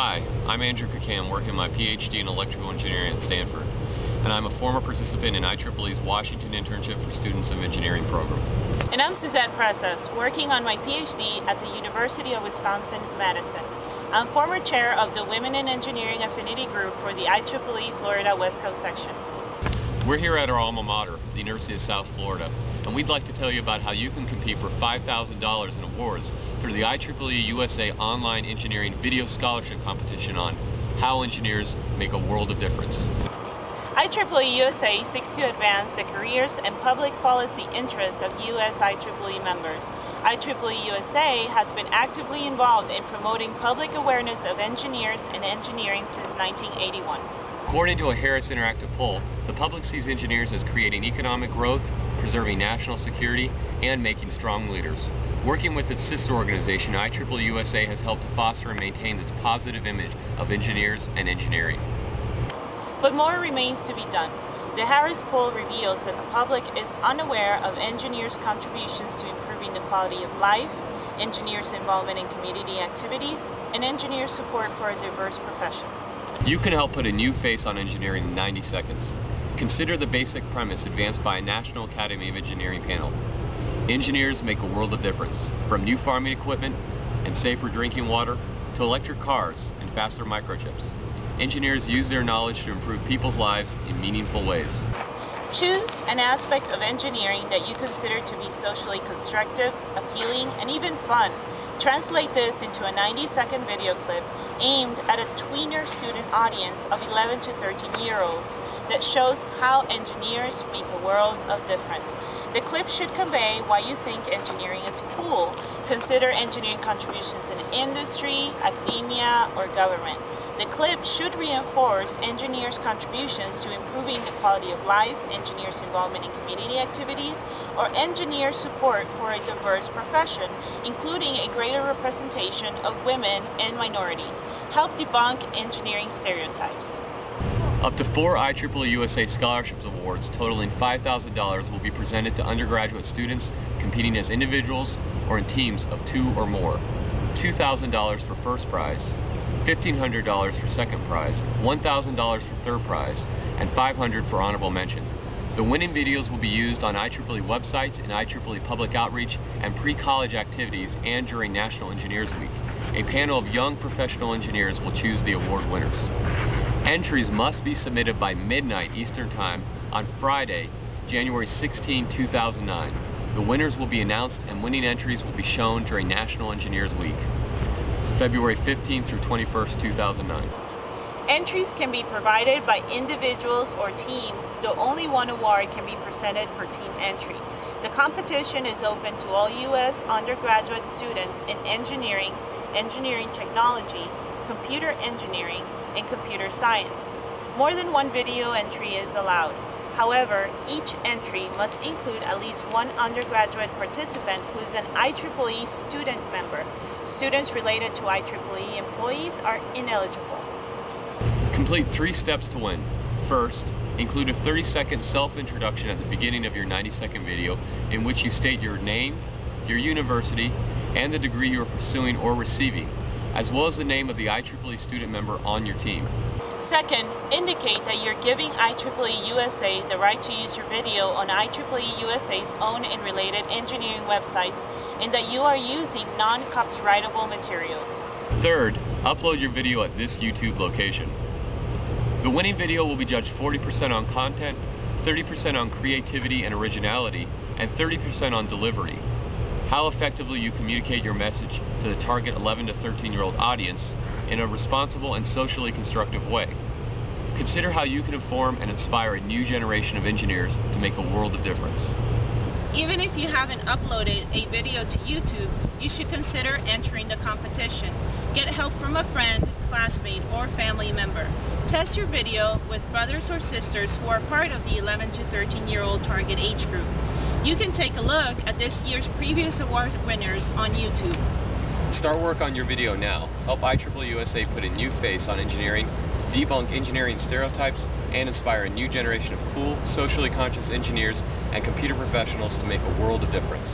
Hi, I'm Andrew Kakam working my PhD in electrical engineering at Stanford, and I'm a former participant in IEEE's Washington Internship for Students of Engineering program. And I'm Suzette Presas, working on my PhD at the University of Wisconsin-Madison. I'm former chair of the Women in Engineering Affinity Group for the IEEE Florida West Coast section. We're here at our alma mater, the University of South Florida, and we'd like to tell you about how you can compete for $5,000 in awards through the IEEE USA Online Engineering Video Scholarship Competition on How Engineers Make a World of Difference. IEEE USA seeks to advance the careers and public policy interests of U.S. IEEE members. IEEE USA has been actively involved in promoting public awareness of engineers and engineering since 1981. According to a Harris Interactive poll, the public sees engineers as creating economic growth, preserving national security, and making strong leaders. Working with its sister organization, IEEE USA has helped to foster and maintain this positive image of engineers and engineering. But more remains to be done. The Harris poll reveals that the public is unaware of engineers' contributions to improving the quality of life, engineers' involvement in community activities, and engineers' support for a diverse profession. You can help put a new face on engineering in 90 seconds. Consider the basic premise advanced by a National Academy of Engineering panel. Engineers make a world of difference, from new farming equipment and safer drinking water to electric cars and faster microchips. Engineers use their knowledge to improve people's lives in meaningful ways. Choose an aspect of engineering that you consider to be socially constructive, appealing, and even fun Translate this into a 90 second video clip aimed at a tweener student audience of 11 to 13 year olds that shows how engineers make a world of difference. The clip should convey why you think engineering is cool. Consider engineering contributions in industry, academia, or government. The clip should reinforce engineers' contributions to improving the quality of life, engineers' involvement in community activities, or engineer support for a diverse profession, including a greater representation of women and minorities. Help debunk engineering stereotypes. Up to four IEEE USA Scholarships Awards totaling $5,000 will be presented to undergraduate students competing as individuals or in teams of two or more. $2,000 for first prize, $1,500 for second prize, $1,000 for third prize, and $500 for honorable mention. The winning videos will be used on IEEE websites and IEEE public outreach and pre-college activities and during National Engineers Week. A panel of young professional engineers will choose the award winners. Entries must be submitted by midnight Eastern Time on Friday, January 16, 2009. The winners will be announced and winning entries will be shown during National Engineers Week. February 15th through 21st, 2009. Entries can be provided by individuals or teams, though only one award can be presented per team entry. The competition is open to all U.S. undergraduate students in engineering, engineering technology, computer engineering, and computer science. More than one video entry is allowed. However, each entry must include at least one undergraduate participant is an IEEE student member. Students related to IEEE employees are ineligible. Complete three steps to win. First, include a 30-second self-introduction at the beginning of your 90-second video in which you state your name, your university, and the degree you are pursuing or receiving as well as the name of the IEEE student member on your team. Second, indicate that you're giving IEEE USA the right to use your video on IEEE USA's own and related engineering websites and that you are using non-copyrightable materials. Third, upload your video at this YouTube location. The winning video will be judged 40% on content, 30% on creativity and originality, and 30% on delivery how effectively you communicate your message to the target 11 to 13 year old audience in a responsible and socially constructive way. Consider how you can inform and inspire a new generation of engineers to make a world of difference. Even if you haven't uploaded a video to YouTube, you should consider entering the competition. Get help from a friend, classmate, or family member. Test your video with brothers or sisters who are part of the 11 to 13 year old target age group. You can take a look at this year's previous award winners on YouTube. Start work on your video now. Help IEEE USA put a new face on engineering, debunk engineering stereotypes, and inspire a new generation of cool, socially conscious engineers and computer professionals to make a world of difference.